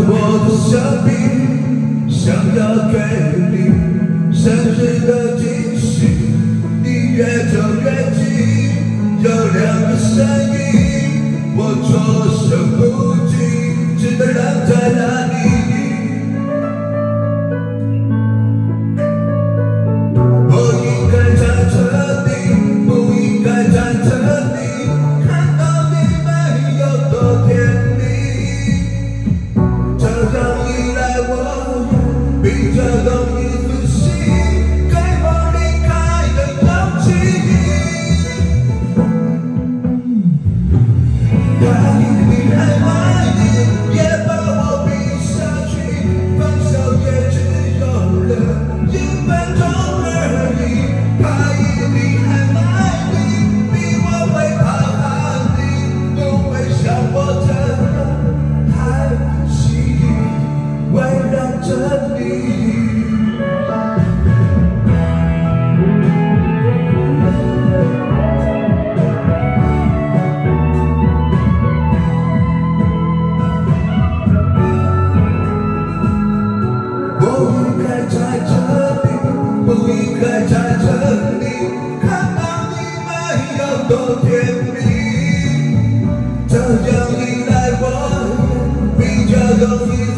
我的生命，想要给你生日的惊喜。你越走越近，有两个声音，我措手不及。在这里，不应该在这里。看到你们有多甜蜜，这样一来我比较容易。